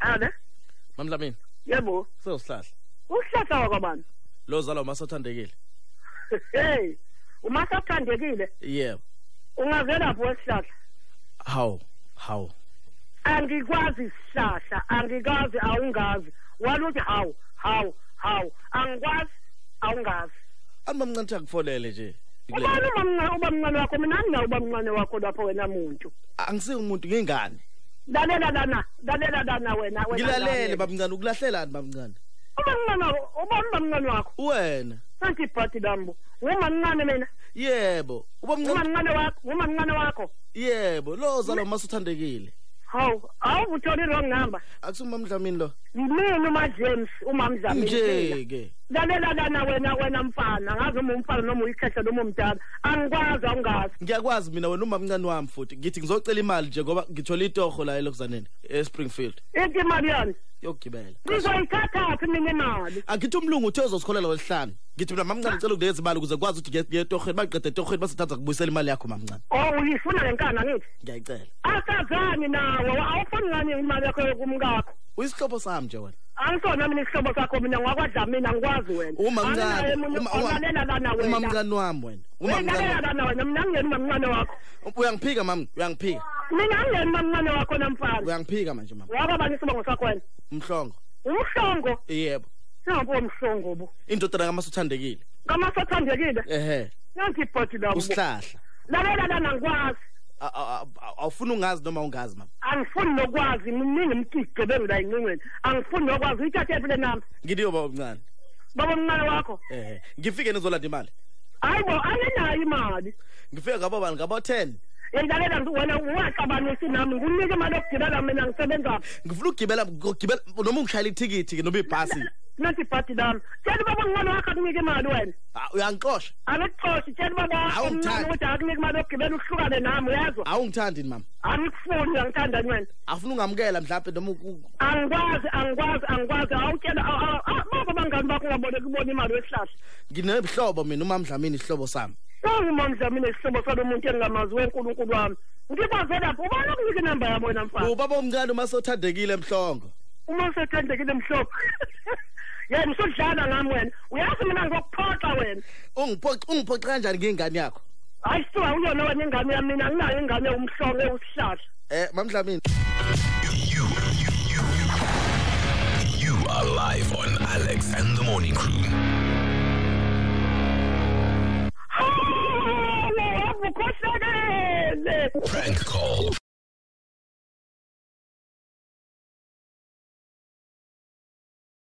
ane mamdlamini? Yebo. Sewusihlahla. Uhlahla wakwabani lo zalo masothandekile hey uma sathandekile yebo ungavelaphi wesihlahla? Hawu hawu. Angikwazi isihlahla angikazi awungazi. Waluthi hawu hawu hawu. Angikwazi awungazi. Ani mamncane akufolele nje. Ubani ubamncane ubamncane wakho. Mina ngina ubamncane wakho lapho wena muntu. Angisiyo umuntu ngingane lalela lana lalela lana wena wena ngilalele babamncane ukulahlelani babamncane? Ubamncane ubani ubamncane wakho. Wena. Anti bhathi lambo ngumamncane mina. Yebo ubamncane ngumamncane wakho ngumamncane wakho. Yebo lo zalo masothandekile hawu awuvuthole wrong number. Akusumamdlamini lo. Mina uma James uma mdlamini nje ke lalela lana wena wena mfana ngazi uma umfana noma uyikhehla noma umdala. Angikwazi awungazi. Ngiyakwazi mina wena umamncane wami futhi. Ngithi ngizocela imali nje ngoba ngithola itoho la elokuzaneni eSpringfield. Ithi imali yani yokugibela ngizoyithathaphi mina imali? Angithi umlungu uthe uzosikholela wesihlanu. Ngithi mina mamncane ngicela ukunikeza imali ukuze kwazi ukuthi ngiye etohweni baqede etohweni basethatha kubuyisela imali yakho mamncane. Oh uyifuna lenkana ngithi ngiyayicela. Asazani nawo awufuni ngani imali yakho yokumkakho? Uyisihlobo sami nje wena. Angisona mina isihlobo sakho mina ngwakwadla mina ngikwazi wena. Umamncane lalela lana wena. umamncane wami wena. Lalela umamncane lana wena mina ngingeni umamncane wakho. Uyangiphika mami uyangiphika mina ngingeni umamncane wakho namfana uyangiphika manje mama. Wakabani isibongo sakho wena umhlongo umhlongo yebo. Nampo umhlongo bo. Indodana kamasothandekile. Kamasathandekile ehe. Nanti ibhodi labo usihlahla lalela lana ngikwazi. A- a- a- awufuna ungazi noma ungazi mama? Angifuni nokwazi mningi mkigce bengila incingweni angifuni nokwazi uyithathe phela nami ngidiyo baba omncane. Baba omncane wakho? Ehe. Ngifike nizolanda imali. Hayi bo angenayo imali. Ngifike ngabo bani ngabo 10 yelalela wena ungaxabanisi nami. Nginike imali yokugibela mina ngisebenzaphi ngifuna ukugibela ngigibela noma ungishayela ithikithi ke noma ibhasi. Nathi ibhadi lami tshela ubaba omncane wakho akunike imali wena. Ah, uyangixosha. Angikuxoshi tshela ubaba Awu, omncane ngithanda. ukuthi akunike imali yokugibela uhlukane nami uyazwa awungithandi mama. Angikufuni angithanda wena. Afuna ungamukela mhlawumbe noma u- angikwazi angikwazi angikwazi. Awutshela baba bangani bakho ungabone kubona imali wesihlahla nginebihlobo mina umamdlamini isihlobo sami. Ungumamdla mina isihlobo salo muntu engingamazi wenkulunkulu wami. Ngibaze lapho ubani okunika inamba yami wena mfana? Ubaba omncane uma sothandekile emhlongo. Uma usethandekile mhlobo yena usudlala ngami wena. Uyazi mina ngizokuphoxa wena. Ungiphoxa ungiphoxa kanjani ngingane yakho? Hayi suka uyona wena ingane yami mina. Anginayo ingane umhlongo ewusihlahla eh mamdlamini. You are live on Alex and the Morning Crew. Prank call.